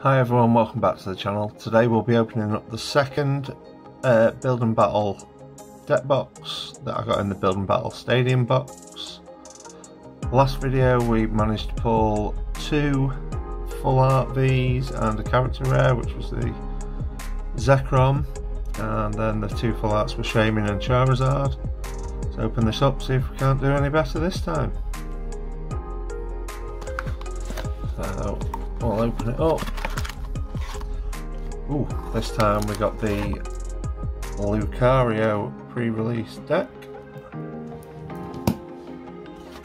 Hi everyone, welcome back to the channel. Today we'll be opening up the second uh, Build and Battle deck box that I got in the Build and Battle Stadium box. Last video we managed to pull two full art Vs and a character rare which was the Zekrom and then the two full arts were Shaymin and Charizard. Let's open this up, see if we can't do any better this time. So I'll open it up. Ooh, this time we got the Lucario pre-release deck.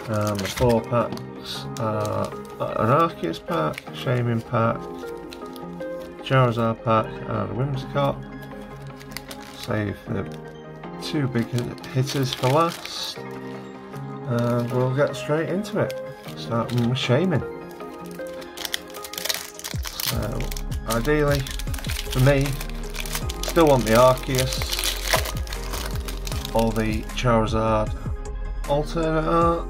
And the four packs are Arceus pack, Shaymin pack, Charizard pack and Whimsicott. Save the two big hitters for last. And we'll get straight into it. Starting with Shaymin. So, ideally, for me, still want the Arceus. Or the Charizard alternate. Art.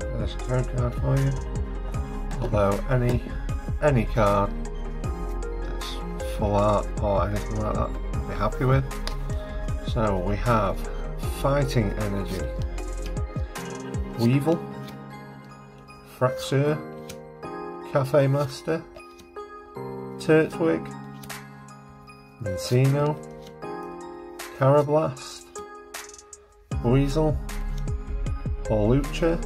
There's a code card for you. Although any any card that's full art or anything like that, I'll be happy with. So we have Fighting Energy, Weevil, Fraxure, Cafe Master, Turtwig, Minccino, Karrablast, Weasel, Hawlucha,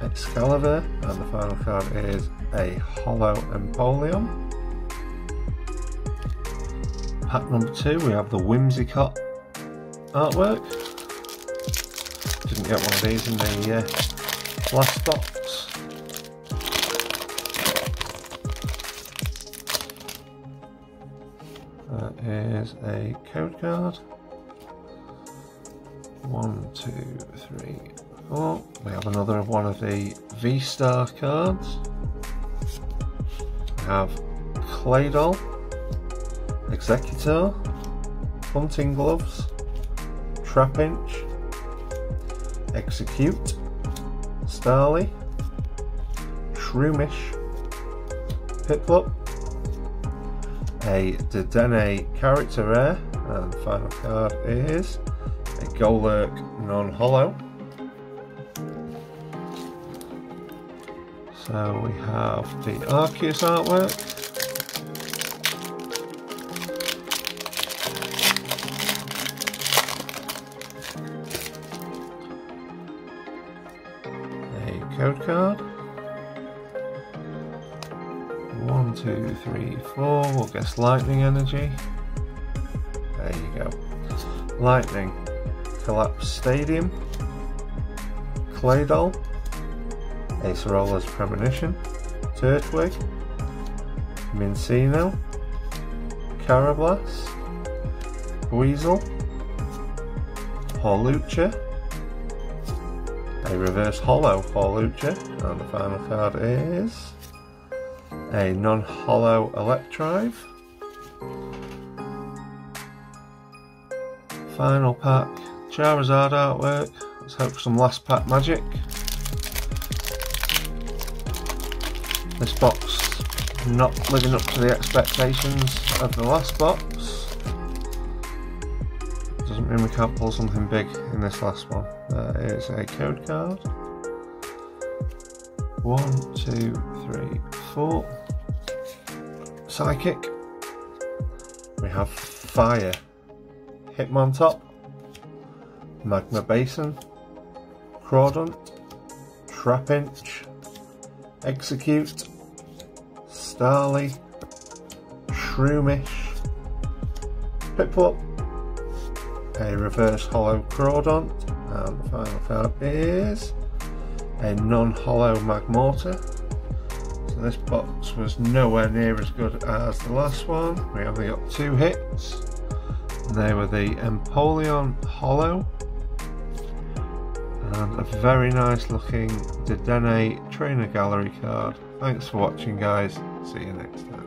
Escavalier, and the final card is a Holo Empoleon. Pack number two, we have the Whimsicott artwork. Didn't get one of these in the uh, last box. Is a code card. One, two, three, four. We have another one of the V-Star cards. We have Claydol, Exeggutor, Hunting Gloves, Trapinch, Exeggcute, Starly, Shroomish, Piplup, a Dedenne character rare, and the final card is a Golurk non-holo. So we have the Arceus artwork. A code card. One, two, three, four. We'll guess lightning energy. There you go. Lightning. Collapse Stadium. Claydol. Acerola's Premonition. Turtwig. Minccino. Karrablast. Weasel. Hawlucha. A reverse holo Hawlucha. And the final card is a non-holo Electivire. Final pack, Charizard artwork. Let's hope for some last pack magic. This box not living up to the expectations of the last box. Doesn't mean we can't pull something big in this last one. Uh, there is a code card. One, two, three, four. Psychic. We have Fire. Hitmontop. Magma Basin. Crawdaunt. Trapinch. Exeggcute. Starly. Shroomish. Piplup. A reverse holo Crawdaunt. And the final card is a non-holo Magmortar. This box was nowhere near as good as the last one. We only got two hits. They were the Empoleon Holo and a very nice looking Dedenne Trainer Gallery card. Thanks for watching guys. See you next time.